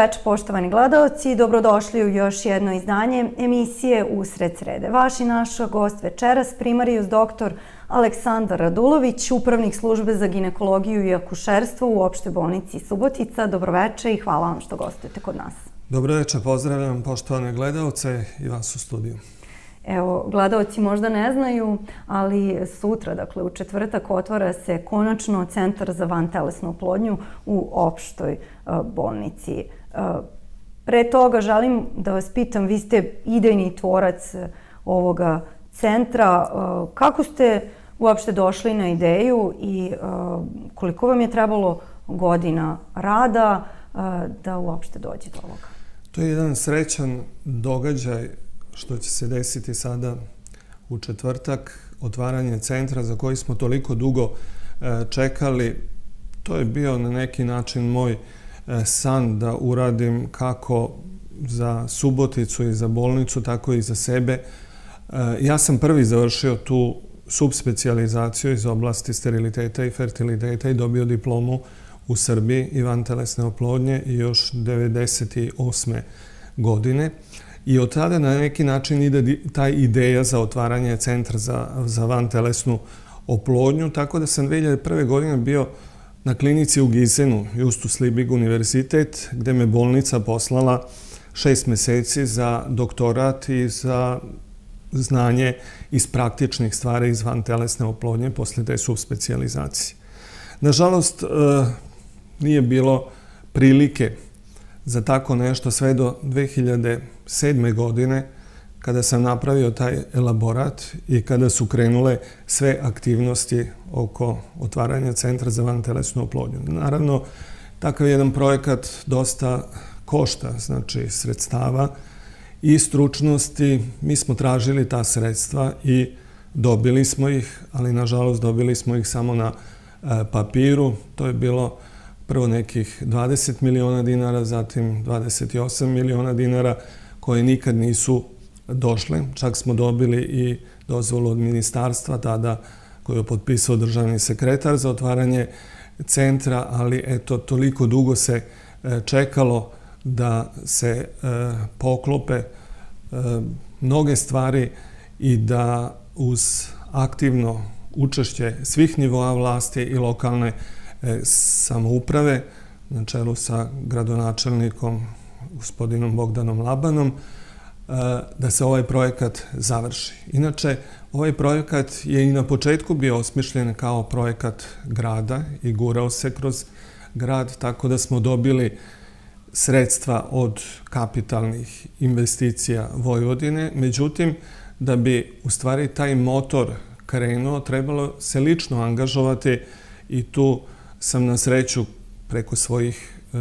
Večer, poštovani gledalci. Dobrodošli u još jedno izdanje emisije Usred srede. Vaš i naš gost večeras, primarijus doktor Aleksandar Radulović, upravnik službe za ginekologiju i akušerstvo u opšte bolnici Subotica. Dobroveče i hvala vam što gostujete kod nas. Dobroveče, pozdravljam poštovane gledalce i vas u studiju. Evo, gledalci možda ne znaju, ali sutra, dakle u četvrtak, otvara se konačno Centar za vantelesnu oplodnju u opštoj bolnici. Pre toga želim da vas pitam, vi ste idejni tvorac ovoga centra. Kako ste uopšte došli na ideju i koliko vam je trebalo godina rada da uopšte dođe do ovoga? To je jedan srećan događaj što će se desiti sada u četvrtak, otvaranje centra za koji smo toliko dugo čekali. To je bio na neki način moj e, san da uradim kako za Suboticu i za bolnicu, tako i za sebe. E, ja sam prvi završio tu subspecializaciju iz oblasti steriliteta i fertiliteta i dobio diplomu u Srbiji i vantelesne oplodnje još 98. godine. I od tada na neki način ide ta ideja za otvaranje centra za, za vantelesnu oplodnju, tako da sam 2001. godine bio na klinici u Gizenu, Justus Liebig univerzitet, gde me bolnica poslala šest meseci za doktorat i za znanje iz praktičnih stvari iz vantelesne oplodnje posle te subspecializacije. Nažalost, e, nije bilo prilike za tako nešto sve do 2007. godine kada sam napravio taj elaborat i kada su krenule sve aktivnosti oko otvaranja Centra za vantelesnu oplodnju. Naravno, takav jedan projekat dosta košta, znači sredstava i stručnosti. Mi smo tražili ta sredstva i dobili smo ih, ali nažalost dobili smo ih samo na e, papiru. To je bilo prvo nekih 20 miliona dinara, zatim 28 miliona dinara koje nikad nisu došle. Čak smo dobili i dozvolu od ministarstva tada koju je potpisao državni sekretar za otvaranje centra, ali eto, toliko dugo se e, čekalo da se e, poklope e, mnoge stvari i da uz aktivno učešće svih nivoa vlasti i lokalne samouprave na čelu sa gradonačelnikom gospodinom Bogdanom Labanom da se ovaj projekat završi. Inače, ovaj projekat je i na početku bio osmišljen kao projekat grada i gurao se kroz grad, tako da smo dobili sredstva od kapitalnih investicija Vojvodine. Međutim, da bi u stvari taj motor krenuo, trebalo se lično angažovati i tu sam na sreću preko svojih e,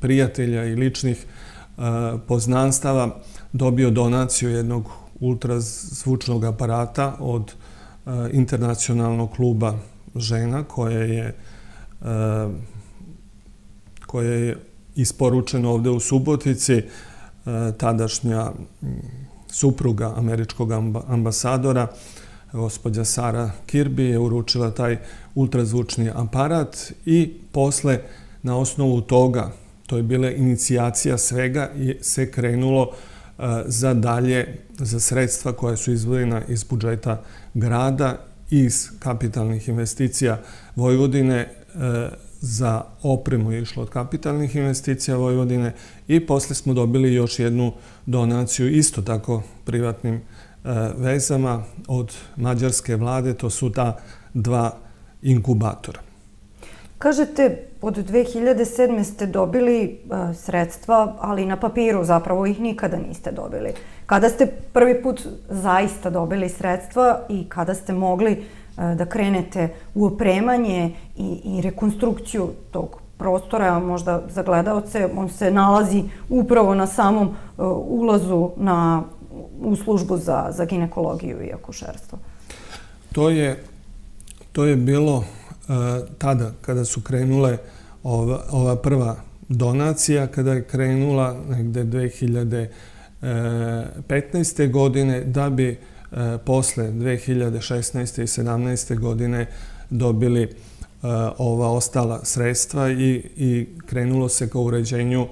prijatelja i ličnih e, poznanstava dobio donaciju jednog ultrazvučnog aparata od e, internacionalnog kluba žena koje je koje je isporučeno ovde u Subotici tadašnja supruga američkog ambasadora gospođa Sara Kirby je uručila taj ultrazvučni aparat i posle na osnovu toga, to je bila inicijacija svega, se krenulo e, za dalje, za sredstva koja su izvojena iz budžeta grada, iz kapitalnih investicija Vojvodine, e, za opremu je išlo od kapitalnih investicija Vojvodine i posle smo dobili još jednu donaciju isto tako privatnim E, vezama od mađarske vlade, to su ta dva inkubatora. Kažete, od 2007. ste dobili e, sredstva, ali na papiru zapravo ih nikada niste dobili. Kada ste prvi put zaista dobili sredstva i kada ste mogli e, da krenete u opremanje i, i rekonstrukciju tog prostora, možda za gledalce, on se nalazi upravo na samom ulazu na u službu za, za ginekologiju i akušerstvo? To je, to je bilo tada kada su krenule ova, ova prva donacija, kada je krenula negde 2015. godine, da bi uh, posle 2016. i 17. godine dobili ova ostala sredstva i, i krenulo se ka uređenju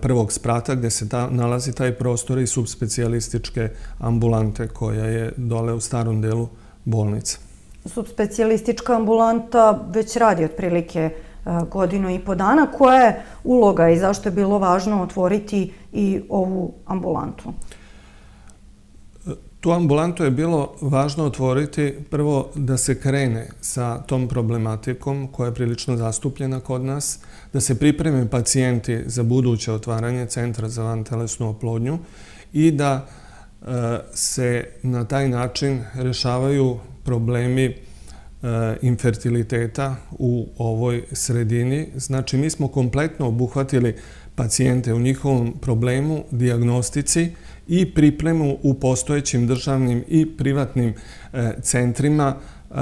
prvog sprata gde se ta, nalazi taj prostor i subspecijalističke ambulante koja je dole u starom delu bolnice. Subspecijalistička ambulanta već radi otprilike e, godinu i po dana. Koja je uloga i zašto je bilo važno otvoriti i ovu ambulantu? Tu ambulantu je bilo važno otvoriti prvo da se krene sa tom problematikom koja je prilično zastupljena kod nas, da se pripreme pacijenti za buduće otvaranje centra za vantelesnu oplodnju i da se na taj način rešavaju problemi e, infertiliteta u ovoj sredini. Znači, mi smo kompletno obuhvatili pacijente u njihovom problemu, diagnostici i pripremu u postojećim državnim i privatnim e, centrima e,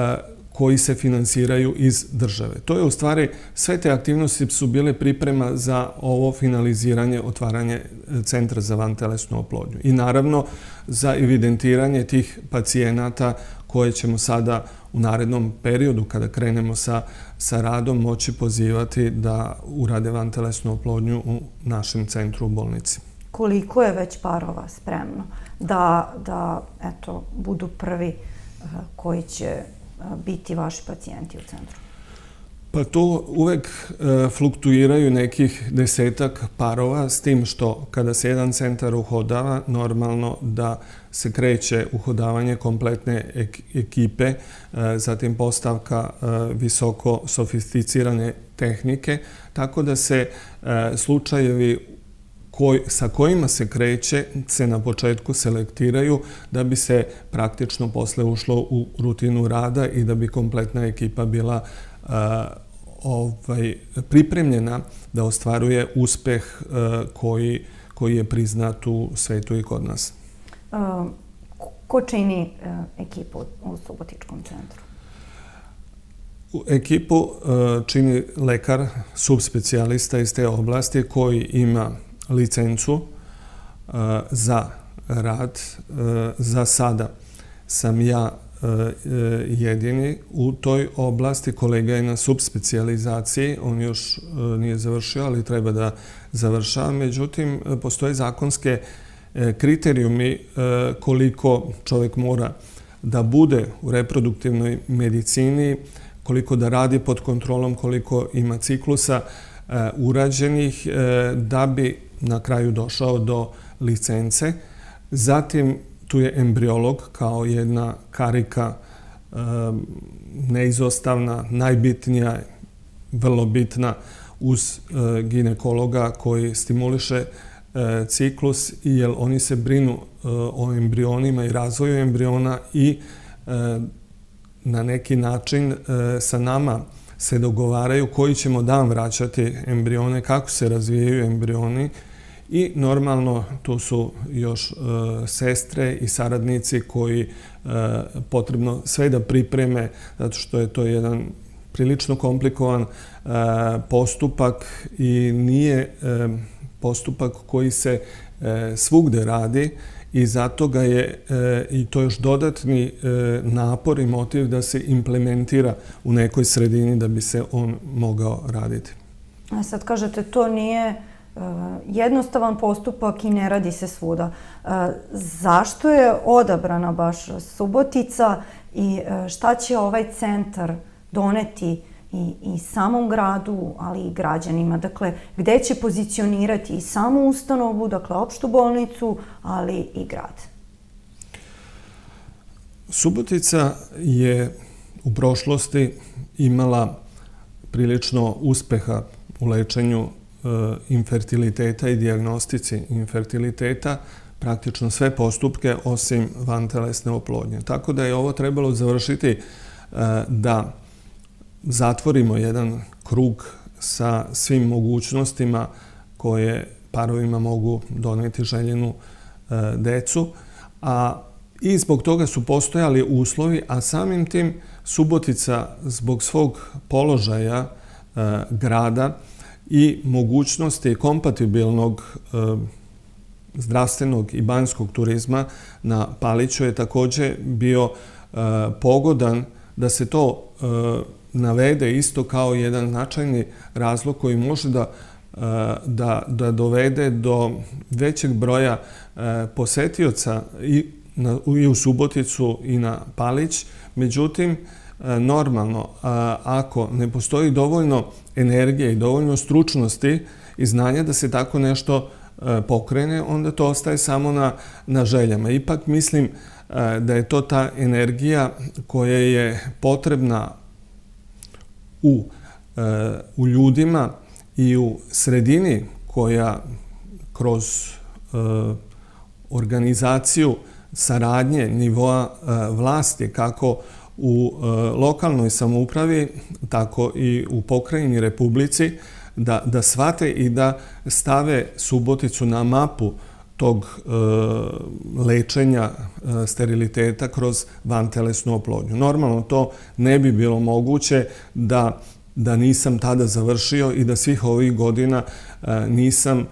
koji se finansiraju iz države. To je u stvari, sve te aktivnosti su bile priprema za ovo finaliziranje, otvaranje centra za vantelesnu oplodnju. I naravno za evidentiranje tih pacijenata koje ćemo sada u narednom periodu, kada krenemo sa, sa radom, moći pozivati da urade vantelesnu oplodnju u našem centru u bolnici. Koliko je već parova spremno da, da eto, budu prvi uh, koji će uh, biti vaši pacijenti u centru? Pa to uvek e, fluktuiraju nekih desetak parova s tim što kada se jedan centar uhodava, normalno da se kreće uhodavanje kompletne ekipe, e, zatim postavka e, visoko sofisticirane tehnike, tako da se slučajevi koj, sa kojima se kreće se na početku selektiraju da bi se praktično posle ušlo u rutinu rada i da bi kompletna ekipa bila ovaj, pripremljena da ostvaruje uspeh koji, koji je priznat u svetu i kod nas. Ko čini ekipu u Subotičkom centru? Ekipu čini lekar, subspecijalista iz te oblasti koji ima licencu za rad. Za sada sam ja jedini u toj oblasti. Kolega je na subspecializaciji, on još nije završio, ali treba da završava. Međutim, postoje zakonske kriterijumi koliko čovjek mora da bude u reproduktivnoj medicini, koliko da radi pod kontrolom, koliko ima ciklusa urađenih, da bi na kraju došao do licence. Zatim, tu je embriolog kao jedna karika neizostavna, najbitnija, vrlo bitna uz e, ginekologa koji stimuliše e, ciklus jer oni se brinu e, o embrionima i razvoju embriona i na neki način sa nama se dogovaraju koji ćemo dan vraćati embrione, kako se razvijaju embrioni, I normalno tu su još e, sestre i saradnici koji e, potrebno sve da pripreme, zato što je to jedan prilično komplikovan e, postupak i nije postupak koji se svugde radi i zato ga je i to još dodatni napor i motiv da se implementira u nekoj sredini da bi se on mogao raditi. A sad kažete, to nije jednostavan postupak i ne radi se svuda. Eh, zašto je odabrana baš Subotica i eh, šta će ovaj centar doneti i, i samom gradu, ali i građanima? Dakle, gde će pozicionirati i samu ustanovu, dakle, opštu bolnicu, ali i grad? Subotica je u prošlosti imala prilično uspeha u lečenju infertiliteta i diagnostici infertiliteta praktično sve postupke osim vantelesne oplodnje. Tako da je ovo trebalo završiti eh, da zatvorimo jedan krug sa svim mogućnostima koje parovima mogu doneti željenu eh, decu, a i zbog toga su postojali uslovi, a samim tim Subotica zbog svog položaja grada i mogućnosti kompatibilnog e, zdravstvenog i banjskog turizma na Paliću je takođe bio e, pogodan da se to e, navede isto kao jedan značajni razlog koji može da da, da dovede do većeg broja posetioca i, na, i u Suboticu i na Palić. Međutim, normalno, ako ne postoji dovoljno energije i dovoljno stručnosti i znanja da se tako nešto pokrene, onda to ostaje samo na, na željama. Ipak mislim da je to ta energija koja je potrebna u, u ljudima i u sredini koja kroz organizaciju saradnje nivoa vlasti kako u lokalnoj samoupravi, tako i u pokrajini Republici, da, da shvate i da stave Suboticu na mapu tog e, lečenja e, steriliteta kroz vantelesnu oplodnju. Normalno to ne bi bilo moguće da, da nisam tada završio i da svih ovih godina e, nisam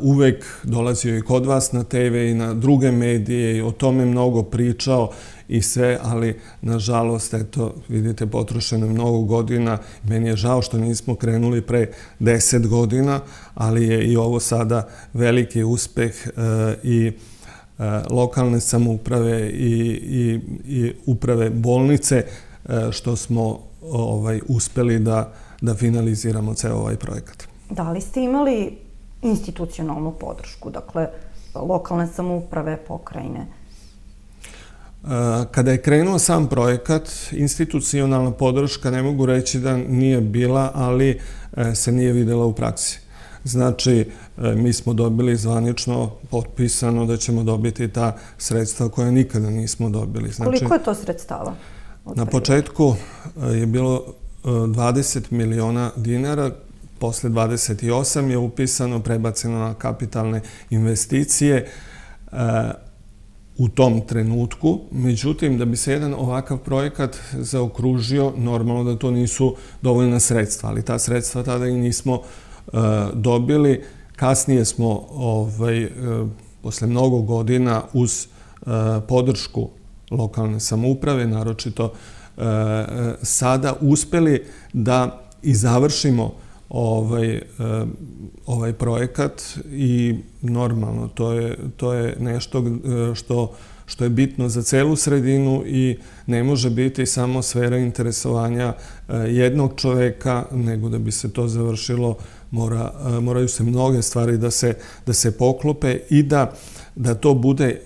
uvek dolazio i kod vas na TV i na druge medije i o tome mnogo pričao i sve, ali nažalost, eto, vidite, potrošeno je mnogo godina. Meni je žao što nismo krenuli pre deset godina, ali je i ovo sada veliki uspeh e, i e, lokalne samouprave i, i, i uprave bolnice e, što smo ovaj, uspeli da, da finaliziramo ceo ovaj projekat. Da li ste imali institucionalnu podršku, dakle, lokalne samouprave, pokrajine? Kada je krenuo sam projekat, institucionalna podrška ne mogu reći da nije bila, ali e, se nije videla u praksi. Znači, e, mi smo dobili zvanično potpisano da ćemo dobiti ta sredstva koja nikada nismo dobili. Znači, Koliko je to sredstava? Na početku je bilo 20 miliona dinara, posle 28 je upisano, prebaceno na kapitalne investicije u tom trenutku. Međutim, da bi se jedan ovakav projekat zaokružio, normalno da to nisu dovoljna sredstva, ali ta sredstva tada i nismo uh, dobili. Kasnije smo, ovaj, uh, posle mnogo godina, uz uh, podršku lokalne samouprave, naročito sada, uspeli da i završimo ovaj, eh, ovaj projekat i normalno to je, to je nešto eh, što, što je bitno za celu sredinu i ne može biti samo sfera interesovanja eh, jednog čoveka, nego da bi se to završilo mora, moraju se mnoge stvari da se, da se poklope i da, da to bude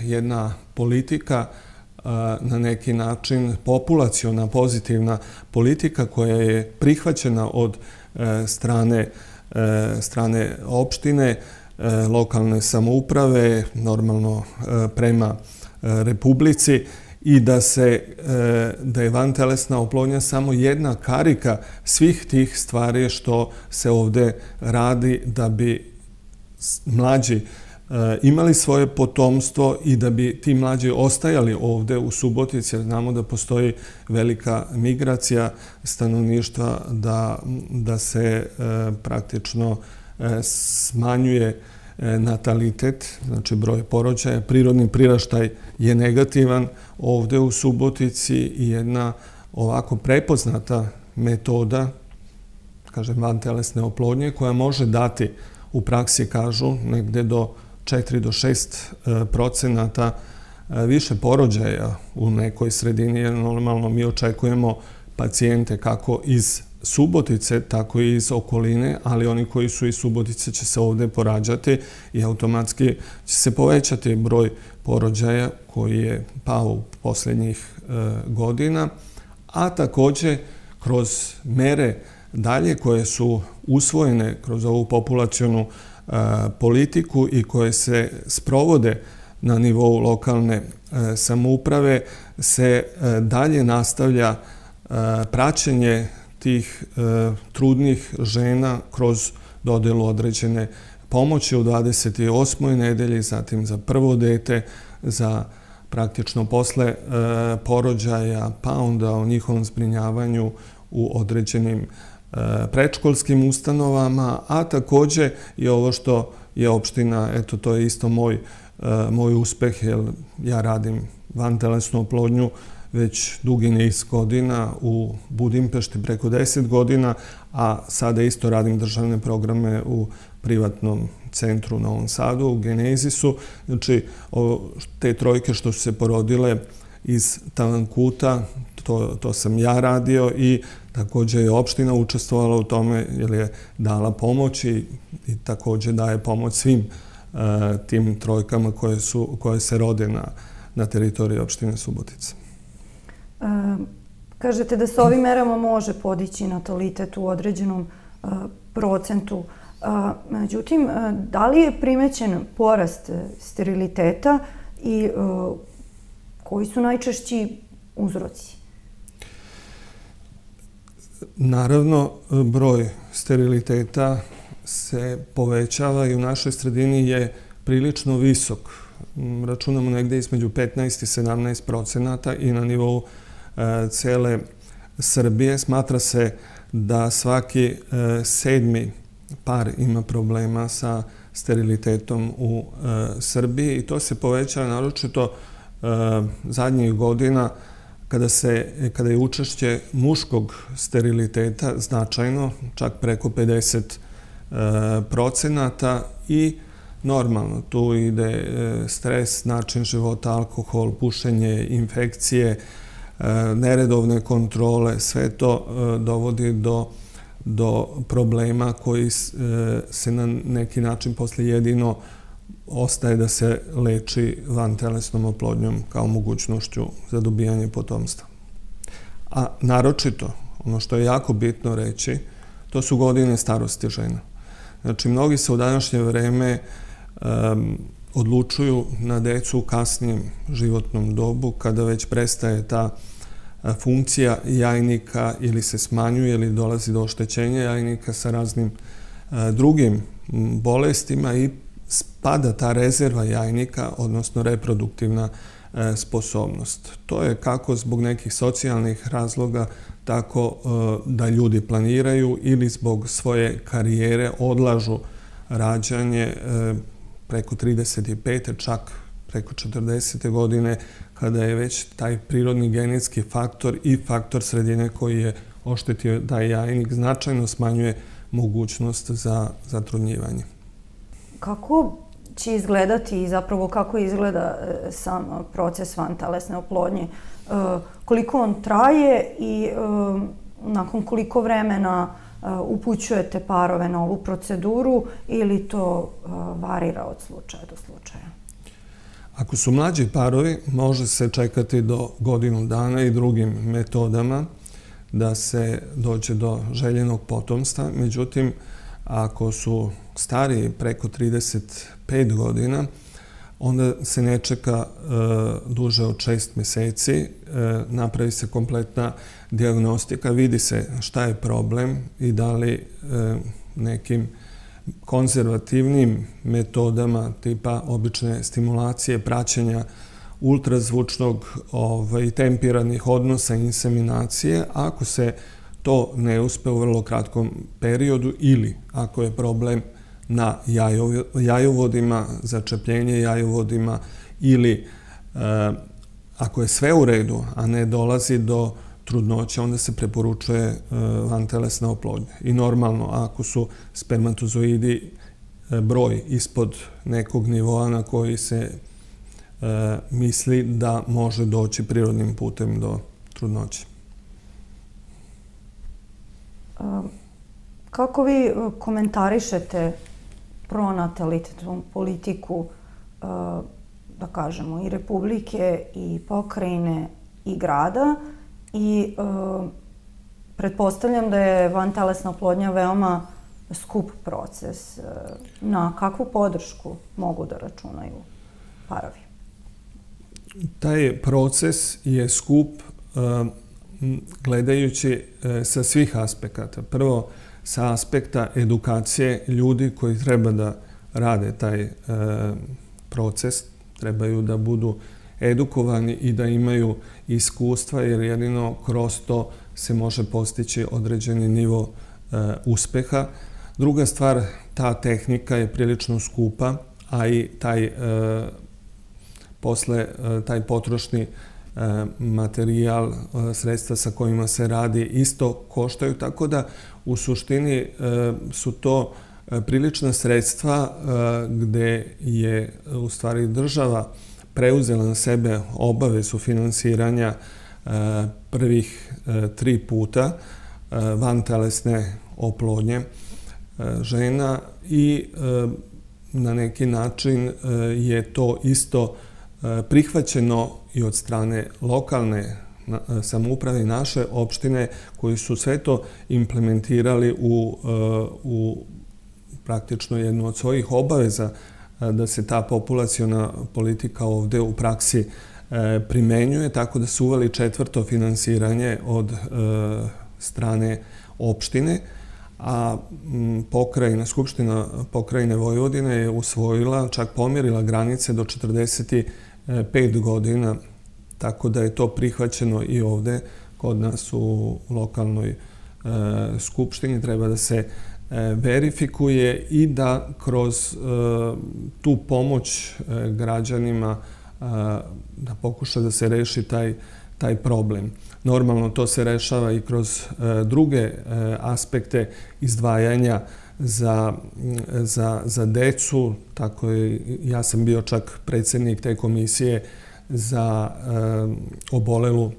jedna politika na neki način populaciona, pozitivna politika koja je prihvaćena od E, strane, e, strane opštine, e, lokalne samouprave, normalno prema Republici i da se da je vantelesna oplodnja samo jedna karika svih tih stvari što se ovde radi da bi mlađi E, imali svoje potomstvo i da bi ti mlađi ostajali ovde u Subotici, jer znamo da postoji velika migracija stanovništva, da, da se e, praktično e, smanjuje natalitet, znači broj porođaja. Prirodni priraštaj je negativan ovde u Subotici i jedna ovako prepoznata metoda, kažem, vantelesne oplodnje, koja može dati, u praksi kažu, negde do 4 do 6 e, procenata e, više porođaja u nekoj sredini, jer normalno mi očekujemo pacijente kako iz Subotice, tako i iz okoline, ali oni koji su iz Subotice će se ovde porađati i automatski će se povećati broj porođaja koji je pao u poslednjih e, godina, a takođe kroz mere dalje koje su usvojene kroz ovu populacijonu politiku i koje se sprovode na nivou lokalne samouprave se dalje nastavlja praćenje tih trudnih žena kroz dodelu određene pomoći u 28. nedelji, zatim za prvo dete, za praktično posle porođaja, pa onda o njihovom zbrinjavanju u određenim predškolskim ustanovama, a takođe i ovo što je opština, eto to je isto moj, moj uspeh, jer ja radim vantelesnu oplodnju već dugi niz godina, u Budimpešti preko 10 godina, a sada isto radim državne programe u privatnom centru u Novom Sadu, u Genezisu. Znači, te trojke što su se porodile iz Talankuta, to, to sam ja radio i takođe je opština učestvovala u tome jer je dala pomoć i, takođe daje pomoć svim uh, tim trojkama koje, su, koje se rode na, teritoriji opštine Subotica. E, kažete da se ovim merama može podići natalitet u određenom e, procentu. Međutim, da li je primećen porast steriliteta i koji su najčešći uzroci? Naravno, broj steriliteta se povećava i u našoj sredini je prilično visok. Računamo negde između 15 i 17 procenata i na nivou e, cele Srbije smatra se da svaki e, sedmi par ima problema sa sterilitetom u e, Srbiji i to se povećava naročito e, zadnjih godina kada, se, kada je učešće muškog steriliteta značajno, čak preko 50 e, procenata i normalno tu ide e, stres, način života, alkohol, pušenje, infekcije, e, neredovne kontrole, sve to dovodi do do problema koji se na neki način posle jedino ostaje da se leči van telesnom oplodnjom kao mogućnošću za dobijanje potomstva. A naročito, ono što je jako bitno reći, to su godine starosti žena. Znači, mnogi se u današnje vreme um, odlučuju na decu u kasnijem životnom dobu, kada već prestaje ta funkcija jajnika ili se smanjuje ili dolazi do oštećenja jajnika sa raznim drugim bolestima i spada ta rezerva jajnika, odnosno reproduktivna sposobnost. To je kako zbog nekih socijalnih razloga, tako da ljudi planiraju ili zbog svoje karijere odlažu rađanje preko 35. čak preko 40. godine kada je već taj prirodni genetski faktor i faktor sredine koji je oštetio taj jajnik značajno smanjuje mogućnost za zatrudnjivanje. Kako će izgledati i zapravo kako izgleda e, sam proces vantelesne oplodnje? E, koliko on traje i e, nakon koliko vremena upućujete parove na ovu proceduru ili to varira od slučaja do slučaja? Ako su mlađi parovi, može se čekati do godinu dana i drugim metodama da se dođe do željenog potomstva. Međutim, ako su stariji preko 35 godina, onda se ne čeka e, duže od 6 meseci, e, napravi se kompletna diagnostika, vidi se šta je problem i da li e, nekim konzervativnim metodama tipa obične stimulacije, praćenja ultrazvučnog ovaj, tempiranih odnosa inseminacije, ako se to ne uspe u vrlo kratkom periodu ili ako je problem na jajovodima, začepljenje jajovodima ili e, ako je sve u redu, a ne dolazi do trudnoće, onda se preporučuje e, vantelesna oplodnja. I normalno, ako su spermatozoidi e, broj ispod nekog nivoa na koji se e, misli da može doći prirodnim putem do trudnoće. Kako vi komentarišete pronatalitetnu politiku, da kažemo, i Republike, i pokrajine, i grada, i uh, pretpostavljam da je vantelesna oplodnja veoma skup proces. E, na kakvu podršku mogu da računaju parovi? Taj proces je skup gledajući sa svih aspekata. Prvo, sa aspekta edukacije ljudi koji treba da rade taj proces, trebaju da budu edukovani i da imaju iskustva, jer jedino kroz to se može postići određeni nivo e, uspeha. Druga stvar, ta tehnika je prilično skupa, a i taj e, posle e, taj potrošni materijal, sredstva sa kojima se radi isto koštaju, tako da u suštini su to prilična sredstva gde je u stvari država preuzela na sebe obavezu finansiranja prvih tri puta van telesne oplodnje žena i na neki način je to isto prihvaćeno i od strane lokalne samouprave i naše opštine koji su sve to implementirali u, u praktično jednu od svojih obaveza da se ta populacijona politika ovde u praksi primenjuje, tako da su uvali četvrto finansiranje od strane opštine, a pokrajina, Skupština pokrajine Vojvodine je usvojila, čak pomjerila granice do 45 godina, tako da je to prihvaćeno i ovde kod nas u lokalnoj Skupštini. Treba da se verifikuje i da kroz tu pomoć građanima da pokuša da se reši taj, taj problem. Normalno to se rešava i kroz druge aspekte izdvajanja za, za, za decu, tako je, ja sam bio čak predsednik te komisije za obolelu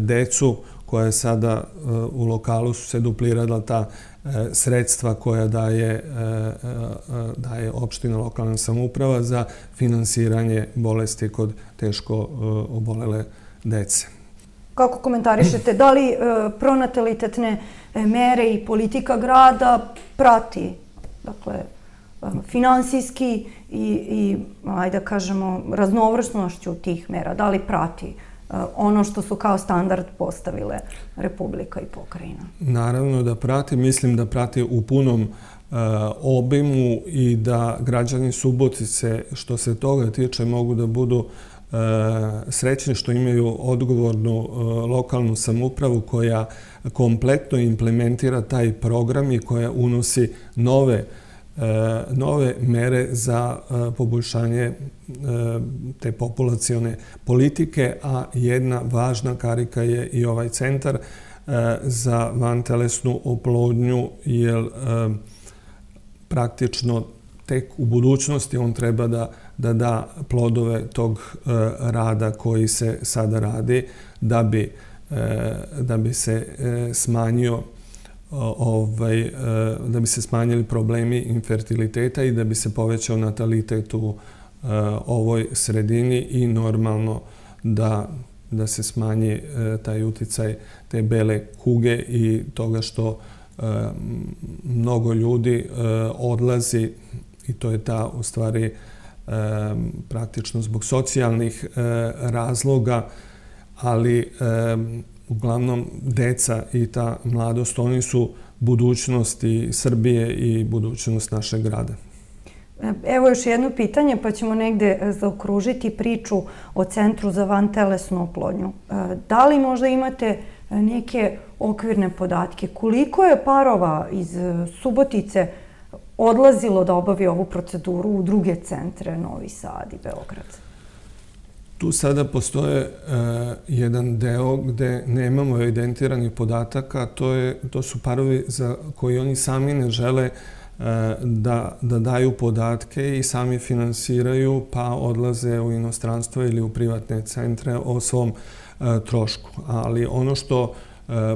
decu koja je sada u lokalu su se duplirala ta sredstva koja daje, daje opština lokalna samouprava za finansiranje bolesti kod teško obolele dece. Kako komentarišete, da li pronatalitetne mere i politika grada prati dakle, finansijski i, i ajde da kažemo, raznovrsnošću tih mera? Da li prati ono što su kao standard postavile Republika i pokrajina? Naravno da prati, mislim da prati u punom obimu i da građani Subotice što se toga tiče mogu da budu srećni što imaju odgovornu lokalnu samupravu koja kompletno implementira taj program i koja unosi nove nove mere za poboljšanje te populacione politike, a jedna važna karika je i ovaj centar za vantelesnu oplodnju, jer praktično tek u budućnosti on treba da da da plodove tog rada koji se sada radi da bi, da bi se smanjio ovaj, da bi se smanjili problemi infertiliteta i da bi se povećao natalitet u ovoj sredini i normalno da, da se smanji taj uticaj te bele kuge i toga što mnogo ljudi odlazi i to je ta u stvari praktično zbog socijalnih razloga, ali uglavnom deca i ta mladost, oni su budućnost i Srbije i budućnost našeg grada. Evo još jedno pitanje, pa ćemo negde zaokružiti priču o Centru za vantelesnu oplodnju. Da li možda imate neke okvirne podatke? Koliko je parova iz Subotice odlazilo da obavi ovu proceduru u druge centre, Novi Sad i Beograd? Tu sada postoje e, jedan deo gde nemamo evidentiranih podataka, to, je, to su parovi za koji oni sami ne žele e, da, da daju podatke i sami finansiraju pa odlaze u inostranstvo ili u privatne centre o svom e, trošku. Ali ono što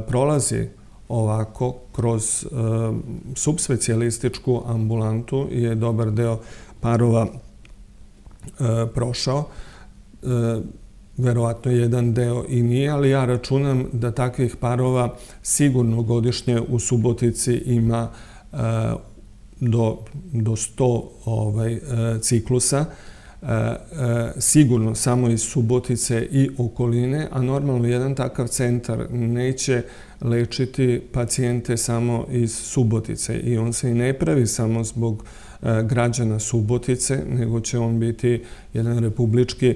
prolazi ovako kroz e, subspecijalističku ambulantu je dobar deo parova e, prošao. E, verovatno jedan deo i nije, ali ja računam da takvih parova sigurno godišnje u Subotici ima do, do 100 ovaj, ciklusa. Sigurno samo iz Subotice i okoline, a normalno jedan takav centar neće lečiti pacijente samo iz Subotice i on se i ne pravi samo zbog e, građana Subotice, nego će on biti jedan republički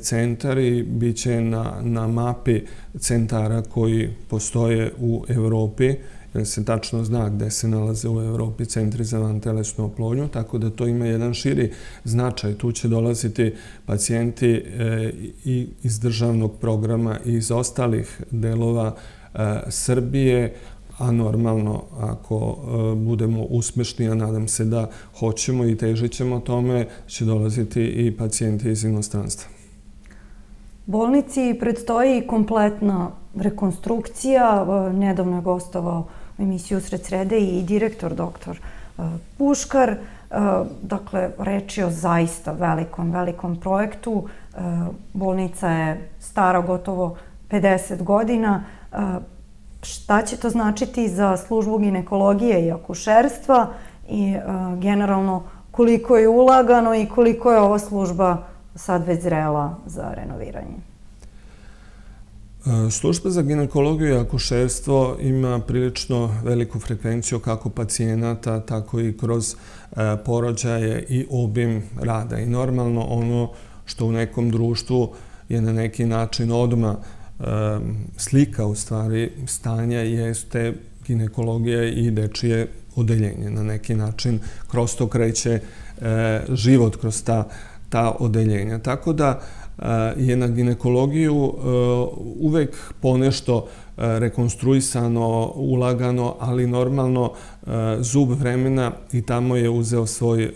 centar i bit će na, na mapi centara koji postoje u Evropi jer se tačno zna gde se nalaze u Evropi centri za vantelesnu oplodnju, tako da to ima jedan širi značaj. Tu će dolaziti pacijenti e, i iz državnog programa i iz ostalih delova e, Srbije, a normalno ako e, budemo uspešni, a nadam se da hoćemo i težit ćemo tome, će dolaziti i pacijenti iz inostranstva. Bolnici predstoji kompletna rekonstrukcija. E, nedavno je gostovao u emisiju Sred srede i direktor doktor e, Puškar. Dakle, reč je o zaista velikom, velikom projektu. Bolnica je stara gotovo 50 godina šta će to značiti za službu ginekologije i akušerstva i uh, generalno koliko je ulagano i koliko je ova služba sad već zrela za renoviranje? E, služba za ginekologiju i akušerstvo ima prilično veliku frekvenciju kako pacijenata, tako i kroz e, porođaje i obim rada. I normalno ono što u nekom društvu je na neki način odma slika u stvari stanja jeste ginekologija i dečije odeljenje. Na neki način kroz to kreće e, život kroz ta, ta odeljenja. Tako da e, je na ginekologiju e, uvek ponešto rekonstruisano, ulagano, ali normalno e, zub vremena i tamo je uzeo svoj, e,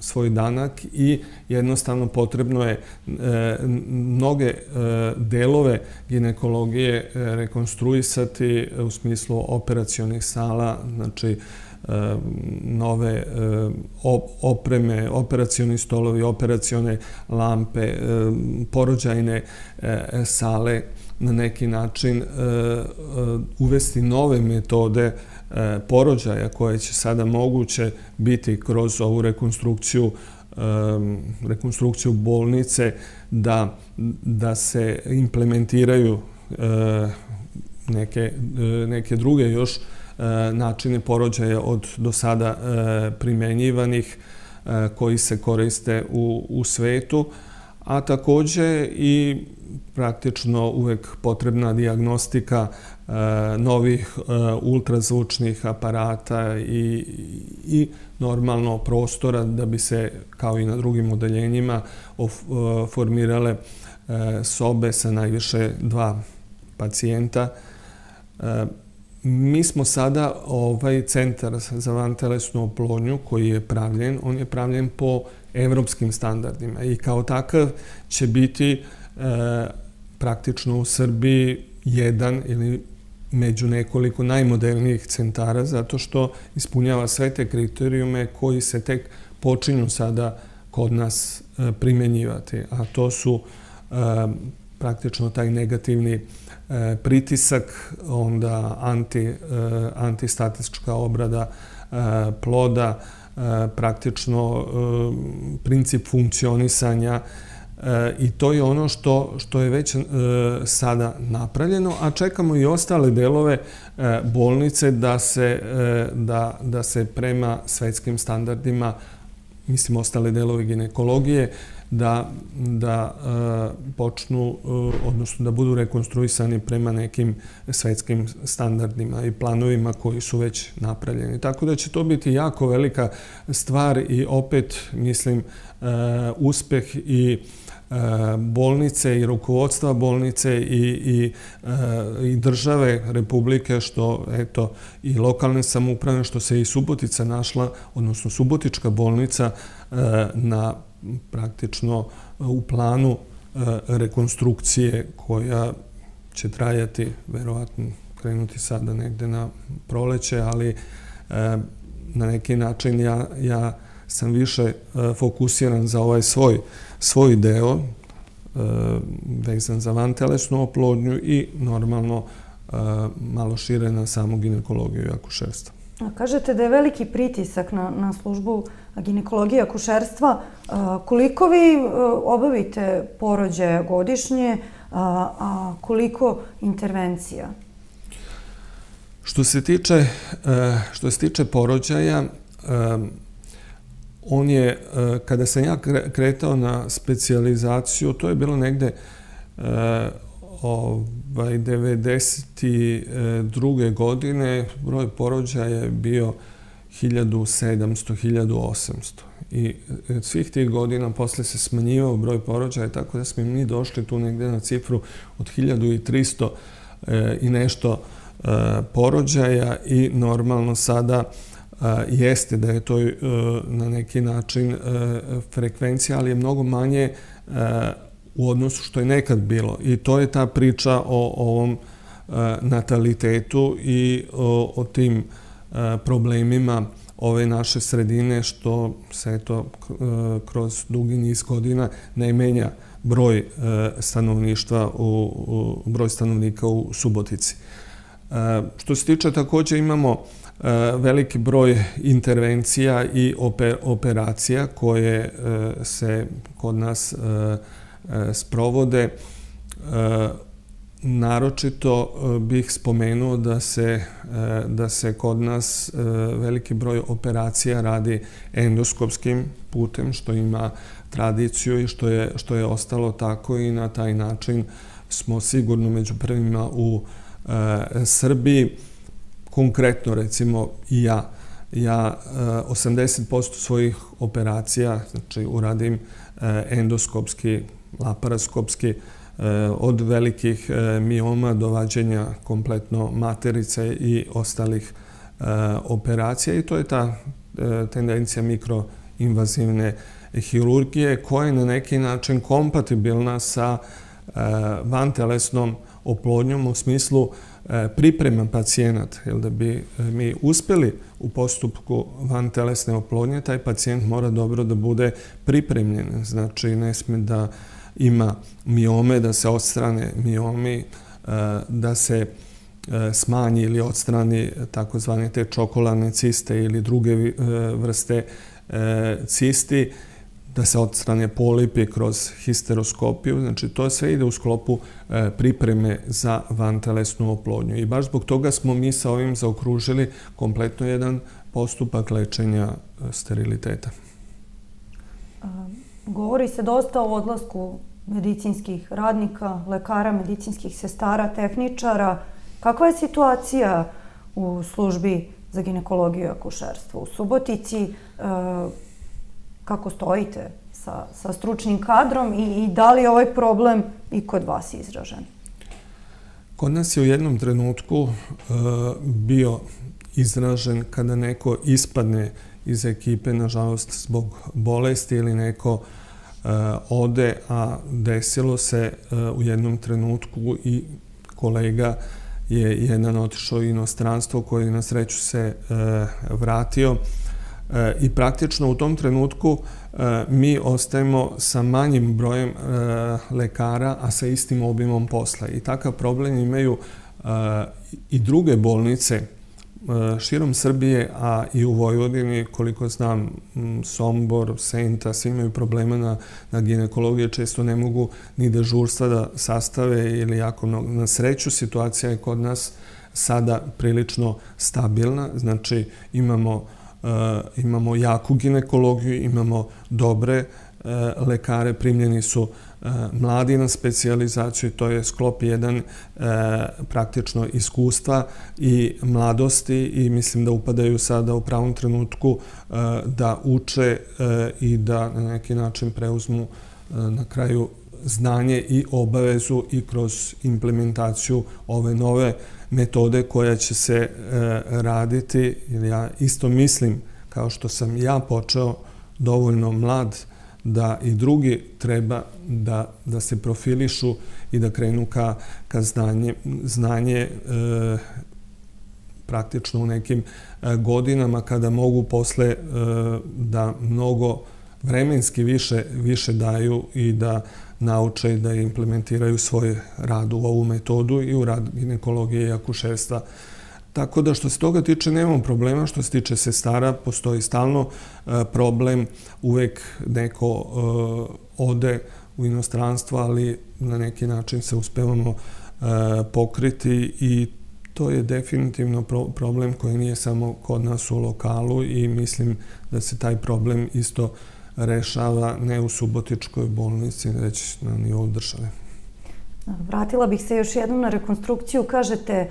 svoj danak i jednostavno potrebno je e, mnoge delove ginekologije rekonstruisati u smislu operacionih sala, znači nove opreme, operacioni stolovi, operacione lampe, porođajne sale, na neki način e, e, uvesti nove metode e, porođaja koje će sada moguće biti kroz ovu rekonstrukciju rekonstrukciju bolnice da, da se implementiraju neke, neke druge još načine porođaja od do sada primenjivanih koji se koriste u, u svetu, a takođe i praktično uvek potrebna diagnostika e, novih e, ultrazvučnih aparata i, i normalno prostora da bi se, kao i na drugim odeljenjima, e, formirale e, sobe sa najviše dva pacijenta. Mi smo sada ovaj centar za vantelesnu oplodnju koji je pravljen, on je pravljen po evropskim standardima. I kao takav će biti e, praktično u Srbiji jedan ili među nekoliko najmodernijih centara zato što ispunjava sve te kriterijume koji se tek počinju sada kod nas e, primenjivati, a to su e, praktično taj negativni e, pritisak, onda anti, antistatička obrada ploda, praktično princip funkcionisanja i to je ono što, što je već e, sada napravljeno, a čekamo i ostale delove e, bolnice da se, e, da, da se prema svetskim standardima, mislim ostale delove ginekologije, da, da počnu, odnosno da budu rekonstruisani prema nekim svetskim standardima i planovima koji su već napravljeni. Tako da će to biti jako velika stvar i opet, mislim, uspeh i E, bolnice i rukovodstva bolnice i, i, e, i države Republike, što eto i lokalne samuprave, što se i Subotica našla, odnosno Subotička bolnica e, na praktično u planu rekonstrukcije koja će trajati, verovatno krenuti sada negde na proleće, ali na neki način ja, ja sam više fokusiran za ovaj svoj svoj deo e, vezan za vantelesnu oplodnju i normalno e, malo šire na samu ginekologiju i akušerstvo. Kažete da je veliki pritisak na, na službu ginekologije i akušerstva. Koliko vi obavite porođaja godišnje, a, a koliko intervencija? Što se tiče, e, što se tiče porođaja, on je, e, kada sam ja kretao na specializaciju, to je bilo negde e, ovaj, 92. godine broj porođaja je bio 1700-1800 i e, svih tih godina posle se smanjivao broj porođaja, tako da smo mi došli tu negde na cifru od 1300 e, i nešto e, porođaja i normalno sada jeste da je to na neki način frekvencija, ali je mnogo manje u odnosu što je nekad bilo. I to je ta priča o ovom natalitetu i o, tim problemima ove naše sredine što se eto kroz dugi niz godina ne menja broj e, stanovništva u, broj stanovnika u Subotici. E, što se tiče takođe imamo e, veliki broj intervencija i operacija koje se kod nas sprovode Naročito e, bih spomenuo da se, e, da se kod nas e, veliki broj operacija radi endoskopskim putem, što ima tradiciju i što je, što je ostalo tako i na taj način smo sigurno među prvima u Srbiji. Konkretno, recimo, i ja, ja 80% svojih operacija, znači uradim endoskopski, laparaskopski, Eh, od velikih eh, mioma do vađenja kompletno materice i ostalih eh, operacija i to je ta tendencija mikroinvazivne hirurgije koja je na neki način kompatibilna sa vantelesnom oplodnjom u smislu priprema pacijenata. Jer da bi mi uspeli u postupku vantelesne oplodnje, taj pacijent mora dobro da bude pripremljen. Znači, ne sme da ima miome, da se odstrane miomi, e, da se e, smanji ili odstrani takozvane te čokoladne ciste ili druge e, vrste cisti, da se odstrane polipi kroz histeroskopiju. Znači, to sve ide u sklopu pripreme za vantelesnu oplodnju. I baš zbog toga smo mi sa ovim zaokružili kompletno jedan postupak lečenja steriliteta. Govori se dosta o odlasku medicinskih radnika, lekara, medicinskih sestara, tehničara. Kakva je situacija u službi za ginekologiju i akušerstvo u Subotici? E, kako stojite sa, sa stručnim kadrom i, i da li je ovaj problem i kod vas izražen? Kod nas je u jednom trenutku uh, bio izražen kada neko ispadne iz ekipe, nažalost, zbog bolesti ili neko uh, ode, a desilo se uh, u jednom trenutku i kolega je jedan otišao u inostranstvo koji na sreću se uh, vratio i praktično u tom trenutku mi ostajemo sa manjim brojem lekara, a sa istim obimom posla. I takav problem imaju i druge bolnice E, širom Srbije, a i u Vojvodini, koliko znam, Sombor, Senta, svi imaju problema na, na ginekologije, često ne mogu ni dežurstva da sastave ili jako mnogo. Na sreću situacija je kod nas sada prilično stabilna, znači imamo, uh, imamo jaku ginekologiju, imamo dobre uh, lekare, primljeni su E, mladi na specializaciju, to je sklop jedan e, praktično iskustva i mladosti i mislim da upadaju sada u pravom trenutku e, da uče i da na neki način preuzmu na kraju znanje i obavezu i kroz implementaciju ove nove metode koja će se raditi, ja isto mislim, kao što sam ja počeo dovoljno mlad, da i drugi treba da, da se profilišu i da krenu ka, ka znanje, znanje e, praktično u nekim e, godinama kada mogu posle e, da mnogo vremenski više, više daju i da nauče da implementiraju svoj rad u ovu metodu i u rad ginekologije i akušerstva Tako da što se toga tiče nemamo problema, što se tiče sestara postoji stalno e, problem, uvek neko e, ode u inostranstvo, ali na neki način se uspevamo e, pokriti i to je definitivno problem koji nije samo kod nas u lokalu i mislim da se taj problem isto rešava ne u Subotičkoj bolnici, već na nivou države. Vratila bih se još jednom na rekonstrukciju. Kažete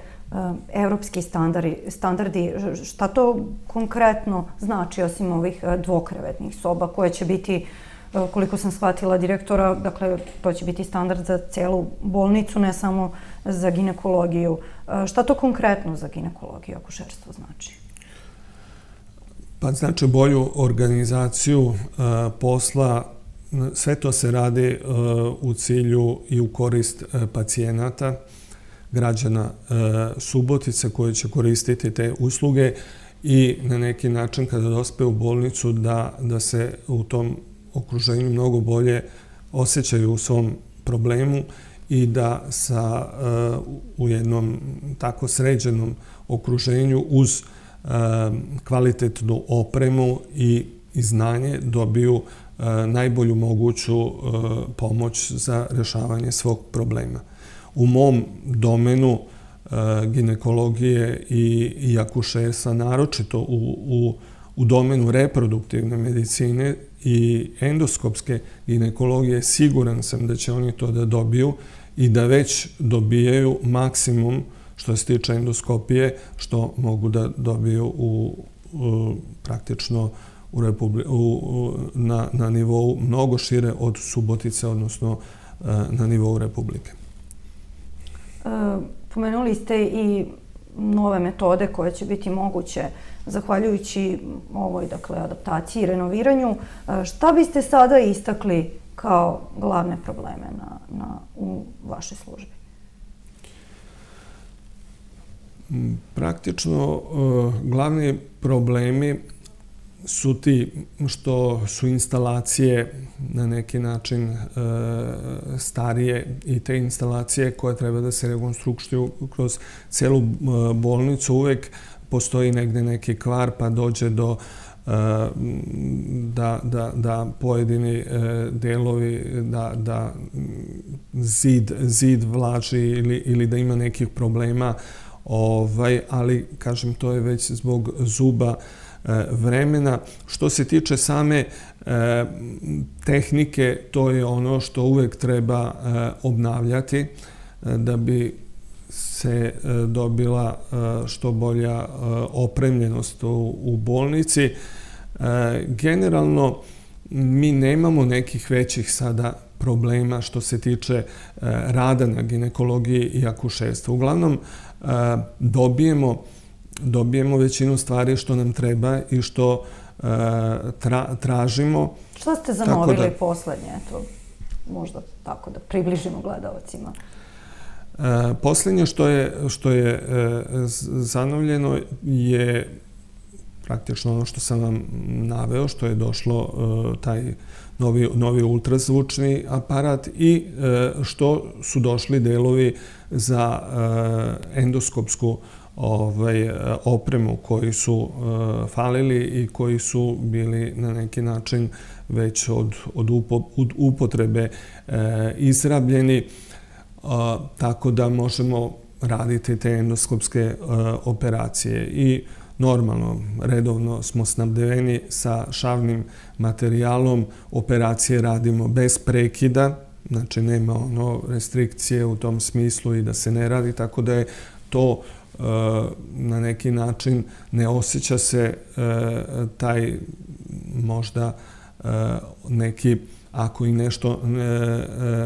evropski standardi, standardi. Šta to konkretno znači osim ovih dvokrevetnih soba koje će biti koliko sam shvatila direktora, dakle, to će biti standard za celu bolnicu, ne samo za ginekologiju. Šta to konkretno za ginekologiju, akušerstvo znači? Pa znači bolju organizaciju posla, sve to se radi u cilju i u korist pacijenata, građana Subotice koji će koristiti te usluge i na neki način kada dospe u bolnicu da, da se u tom okruženju mnogo bolje osjećaju u svom problemu i da sa, u jednom tako sređenom okruženju uz kvalitetnu opremu i znanje dobiju najbolju moguću pomoć za rešavanje svog problema. U mom domenu ginekologije i, i akušerstva, naročito u, u, domenu reproduktivne medicine i endoskopske ginekologije, siguran sam da će oni to da dobiju i da već dobijaju maksimum što se tiče endoskopije, što mogu da dobiju u, praktično u, na, na nivou mnogo šire od Subotice, odnosno e, na nivou Republike. Pomenuli ste i nove metode koje će biti moguće zahvaljujući ovoj dakle, adaptaciji i renoviranju. E, šta biste sada istakli kao glavne probleme na, na, u vašoj službi? Praktično, e, glavni problemi su ti što su instalacije na neki način e, starije i te instalacije koje treba da se rekonstruktuju kroz celu e, bolnicu. Uvek postoji negde neki kvar pa dođe do da, da, da pojedini delovi, da, da zid, zid vlaži ili, ili da ima nekih problema ovaj, ali kažem to je već zbog zuba e, vremena. Što se tiče same e, tehnike, to je ono što uvek treba e, obnavljati e, da bi se e, dobila e, što bolja e, opremljenost u, bolnici. E, generalno, mi nemamo nekih većih sada problema što se tiče e, rada na ginekologiji i akušerstvu. Uglavnom, dobijemo, dobijemo većinu stvari što nam treba i što tra, tražimo. Šta ste zanovili da, poslednje? Eto, možda tako da približimo gledalcima. E, poslednje što je, što je e, zanovljeno je praktično ono što sam vam naveo, što je došlo e, taj novi, novi ultrazvučni aparat i e, što su došli delovi za e, endoskopsku ovaj, opremu koji su e, falili i koji su bili na neki način već od, od, upotrebe izrabljeni, tako da možemo raditi te endoskopske operacije. I normalno, redovno smo snabdeveni sa šavnim materijalom, operacije radimo bez prekida, znači nema ono restrikcije u tom smislu i da se ne radi, tako da je to e, na neki način ne osjeća se e, taj možda e, neki ako i nešto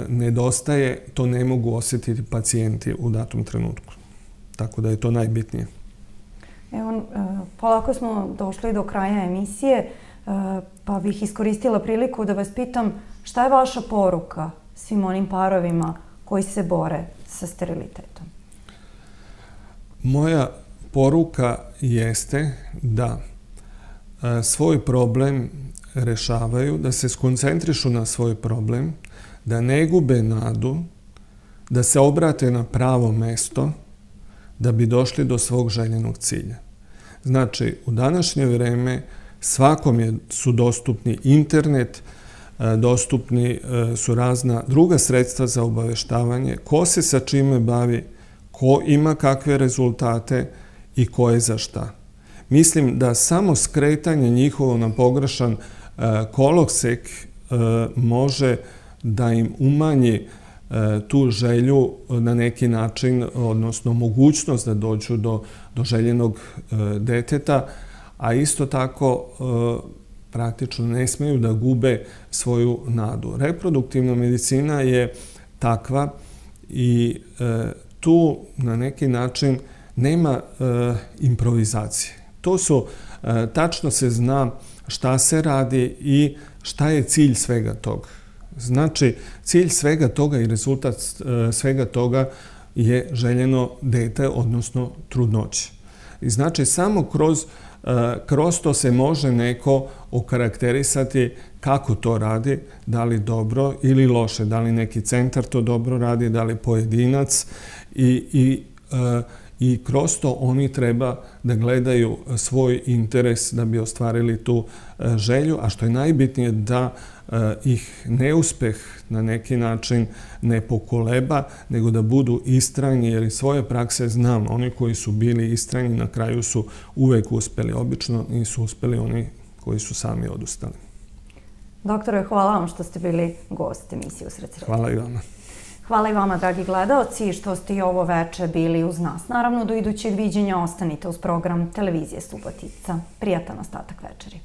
nedostaje, to ne mogu osjetiti pacijenti u datom trenutku. Tako da je to najbitnije. Evo, polako smo došli do kraja emisije, pa bih iskoristila priliku da vas pitam šta je vaša poruka svim onim parovima koji se bore sa sterilitetom? Moja poruka jeste da e, svoj problem rešavaju, da se skoncentrišu na svoj problem, da ne gube nadu, da se obrate na pravo mesto, da bi došli do svog željenog cilja. Znači, u današnje vreme svakom je, su dostupni internet, e, dostupni e, su razna druga sredstva za obaveštavanje, ko se sa čime bavi, ko ima kakve rezultate i ko je za šta. Mislim da samo skretanje njihovo na pogrešan e, koloksek može da im umanji tu želju na neki način, odnosno mogućnost da dođu do, do željenog deteta, a isto tako praktično ne smeju da gube svoju nadu. Reproduktivna medicina je takva i tu na neki način nema improvizacije. To su, tačno se zna šta se radi i šta je cilj svega toga. Znači, cilj svega toga i rezultat e, svega toga je željeno dete, odnosno trudnoće. I znači, samo kroz, e, kroz to se može neko okarakterisati kako to radi, da li dobro ili loše, da li neki centar to dobro radi, da li pojedinac i, i e, i kroz to oni treba da gledaju svoj interes da bi ostvarili tu e, želju, a što je najbitnije da e, ih neuspeh na neki način ne pokoleba, nego da budu istrajni, jer iz svoje prakse znam, oni koji su bili istrajni na kraju su uvek uspeli. Obično nisu uspeli oni koji su sami odustali. Doktore, hvala vam što ste bili gost emisije Usred sreda. Hvala i vama. Hvala i vama, dragi gledaoci, što ste i ovo veče bili uz nas. Naravno, do idućeg viđenja ostanite uz program Televizije Subotica. Prijatan ostatak večeri.